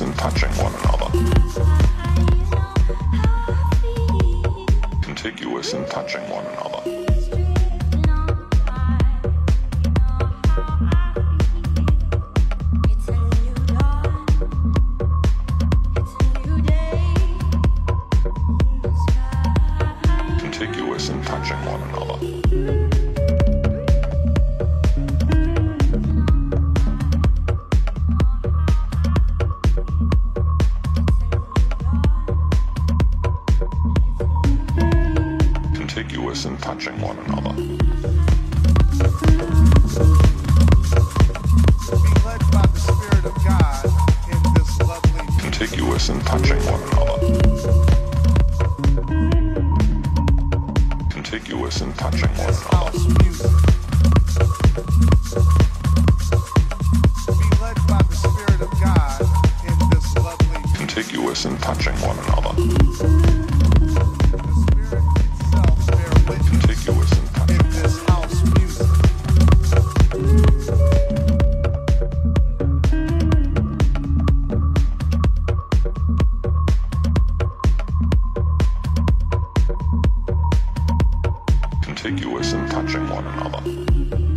space and touching one another. Contiguous and touching one another. continuous in touching one another. contiguous and touching one another. Contiguous and touching one another. contiguous and touching one another.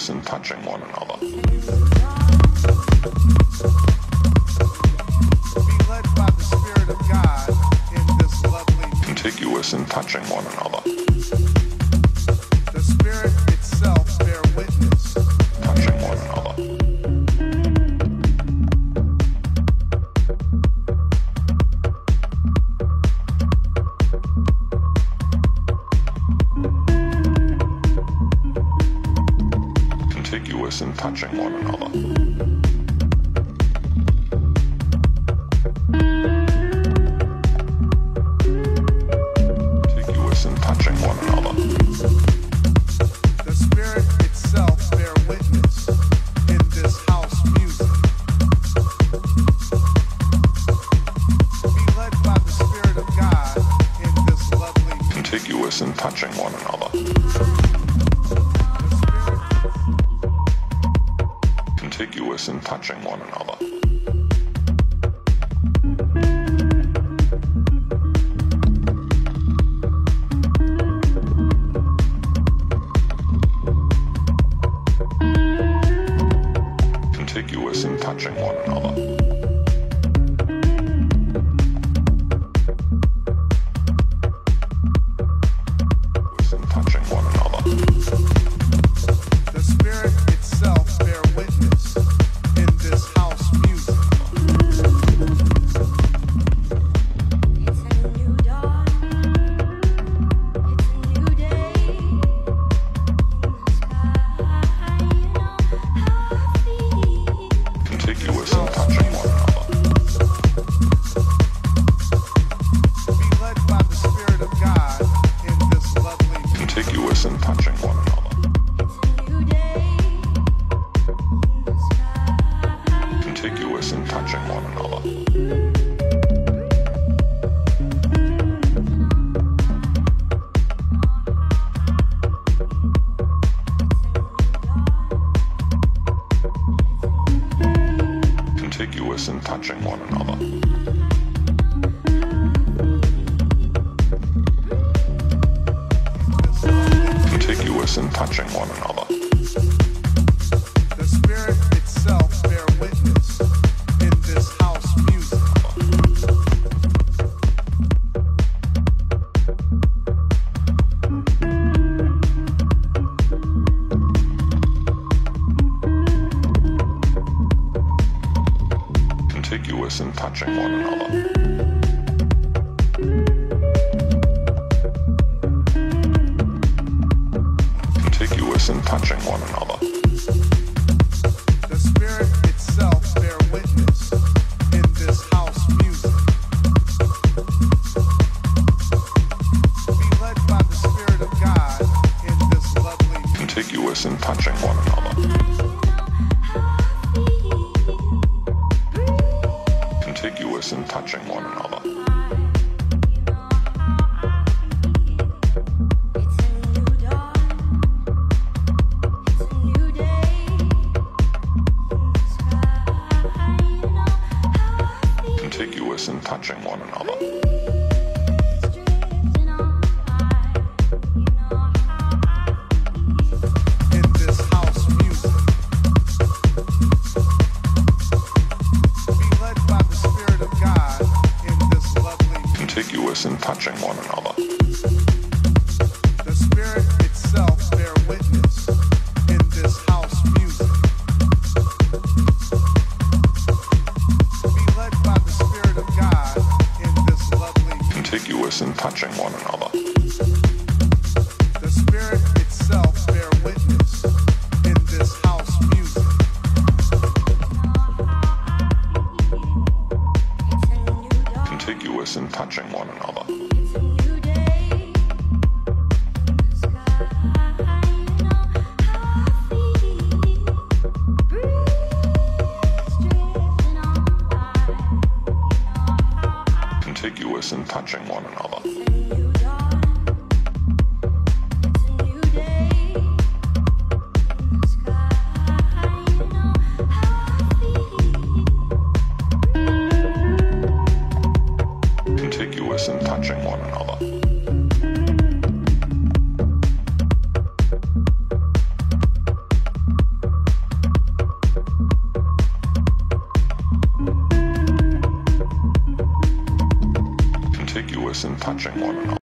person touching one another. contiguous and touching one another. close and touching one another. contiguous and touching one another. Contiguous and touching one another. ambiguous and touching one another. Contiguous and touching one another. contiguous and touching one another. Touching one another. Contiguous and touching one another. The spirit itself bear witness in this house music. Be led by the spirit of God in this lovely. Contiguous and touching one another. And touching one another. Contiguous and touching one another. Contiguous and touching one another. and touching one another. Contiguous and touching one another.